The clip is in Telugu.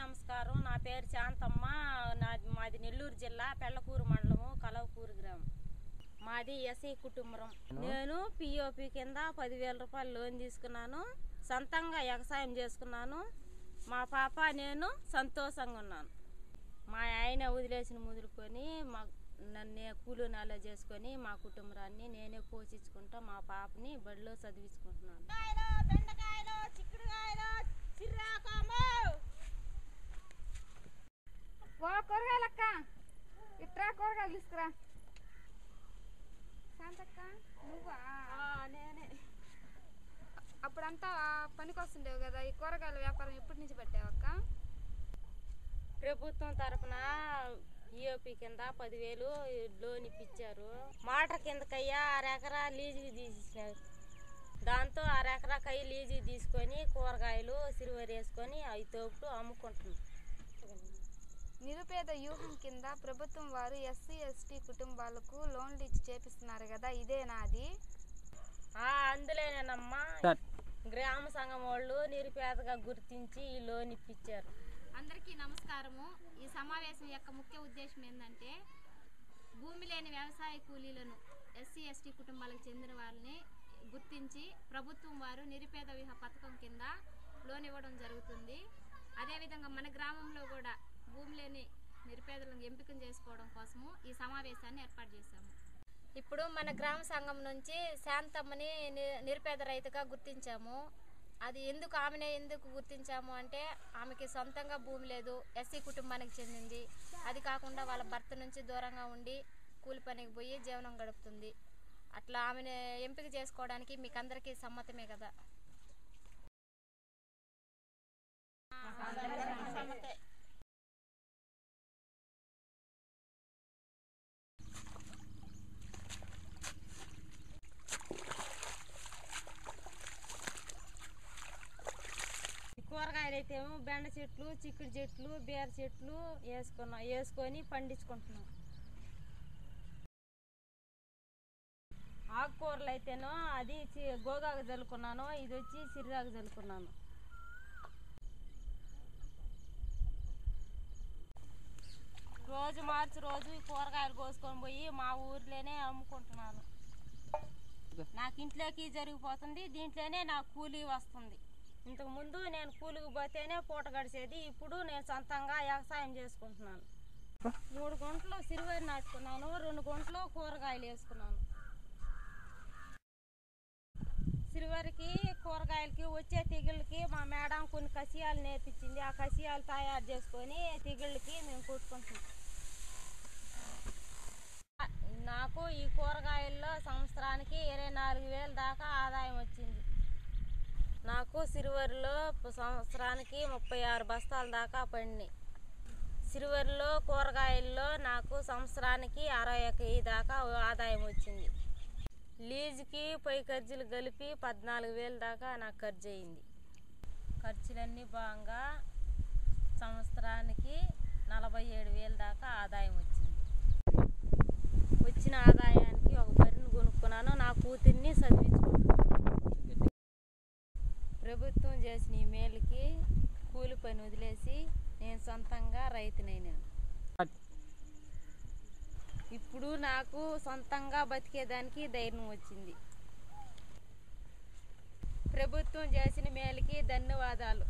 నమస్కారం. నా పేరు శాంతమ్మ. నా మాది నెల్లూరు జిల్లా పెళ్ళకూరు మండలము కలవకూరు గ్రామం. మాది ఎస్ఐ కుటుంబం. నేను పిఓపి కింద పదివేల రూపాయలు లోన్ తీసుకున్నాను. సొంతంగా వ్యవసాయం చేసుకున్నాను. మా పాప నేను సంతోషంగా ఉన్నాను. మా ఆయన వదిలేసిన ముదులుకొని మా నన్నే కూలి నెల చేసుకొని మా కుటుంబాన్ని నేనే పోషించుకుంటా మా పాపని బడిలో చదివించుకుంటున్నాను. బెండకాయలు చిక్కుడుకాయలు చిర్రాకమ్మ తీసుకురా. శాంతక్క నువ్వా? నేనే. అప్పుడంతా పనికి వస్తుండేవు కదా ఈ కూరగాయల వ్యాపారం ఎప్పటి నుంచి పెట్టావక్క ప్రభుత్వం తరపున ఈఓపి కింద పదివేలు లోన్ ఇప్పించారు. మోటార్ కిందకయ్యా అరెకరా లీజుకి తీసేసినారు దాంతో అరెకరా కై లీజుకి తీసుకొని కూరగాయలు సిరివరి వేసుకొని అవి తోపుతూ అమ్ముకుంటున్నాం. నిరుపేద వ్యూహం కింద ప్రభుత్వం వారు ఎస్సీ ఎస్టీ కుటుంబాలకు లోన్లు ఇచ్చి చేపిస్తున్నారు కదా ఇదేనా అది ఆ, అందులోనేనమ్మా గ్రామ సంఘం వాళ్ళు నిరుపేదగా గుర్తించి ఈ లోన్ ఇప్పించారు అందరికీ నమస్కారము. ఈ సమావేశం యొక్క ముఖ్య ఉద్దేశం ఏంటంటే భూమి లేని వ్యవసాయ కూలీలను ఎస్సీ ఎస్టీ కుటుంబాలకు చెందిన వారిని గుర్తించి ప్రభుత్వం వారు నిరుపేద విహ పథకం కింద లోన్ ఇవ్వడం జరుగుతుంది. అదేవిధంగా మన గ్రామంలో కూడా భూమి లేని నిరుపేదలను ఎంపిక చేసుకోవడం కోసము ఈ సమావేశాన్ని ఏర్పాటు చేశాము. ఇప్పుడు మన గ్రామ సంఘం నుంచి శాంతమ్మని ని- నిరుపేద రైతుగా గుర్తించాము. అది ఎందుకు ఆమెనే ఎందుకు గుర్తించాము అంటే ఆమెకి సొంతంగా భూమి లేదు ఎస్సీ కుటుంబానికి చెందింది. అది కాకుండా వాళ్ళ భర్త నుంచి దూరంగా ఉండి కూలి పనికి పోయి జీవనం గడుపుతుంది. అట్లా ఆమెను ఎంపిక చేసుకోవడానికి మీకు అందరికీ సమ్మతమే కదా ఈ ఏమో బెండ చెట్లు చిక్కుడు చెట్లు బీర చెట్లు వేసుకున్నాం వేసుకొని పండించుకుంటున్నాం. ఆకుకూరలు అయితేనో అది గోగాకు చల్లుకున్నాను ఇది వచ్చి సిరిగాకు చల్లుకున్నాను రోజు మార్చి రోజు కూరగాయలు కోసుకొని పోయి మా ఊర్లోనే అమ్ముకుంటున్నాను. నాకు ఇంట్లోకి జరిగిపోతుంది దీంట్లోనే నాకు కూలీ వస్తుంది. ఇంతకుముందు నేను కూలికి పోతేనే పూట గడిచేది ఇప్పుడు నేను సొంతంగా వ్యవసాయం చేసుకుంటున్నాను. మూడు గుంటలు సిరివరి నాటుకున్నాను రెండు గుంటలు కూరగాయలు వేసుకున్నాను. సిరివరికి కూరగాయలకి వచ్చే తెగుళ్ళకి మా మేడం కొన్ని కసియాలు నేర్పించింది. ఆ కసియాలు తయారు చేసుకొని తెగుళ్ళకి మేము కుట్టుకుంటున్నాం. నాకు ఈ కూరగాయల్లో సంవత్సరానికి ఇరవై నాలుగు వేల దాకా ఆదాయం వచ్చింది సిరివరిలో సంవత్సరానికి ముప్పై ఆరు బస్తాల దాకా పండినాయి. సిరివరిలో కూరగాయల్లో నాకు సంవత్సరానికి అరవై ఒక దాకా ఆదాయం వచ్చింది. లీజుకి పై ఖర్చులు కలిపి పద్నాలుగు వేల దాకా నాకు ఖర్చు అయింది. ఖర్చులన్నీ బాగా సంవత్సరానికి నలభై ఏడు వేల దాకా ఆదాయం వచ్చింది. వచ్చిన ఆదాయాన్ని ఒక బరిని కొనుక్కున్నాను నా కూతుర్ని చదివించుకున్నాను ప్రభుత్వం చేసిన ఈ మేలుకి కూలి పని వదిలేసి నేను సొంతంగా రైతునైనాను ఇప్పుడు నాకు సొంతంగా బతికేదానికి ధైర్యం వచ్చింది. ప్రభుత్వం చేసిన మేలుకి ధన్యవాదాలు.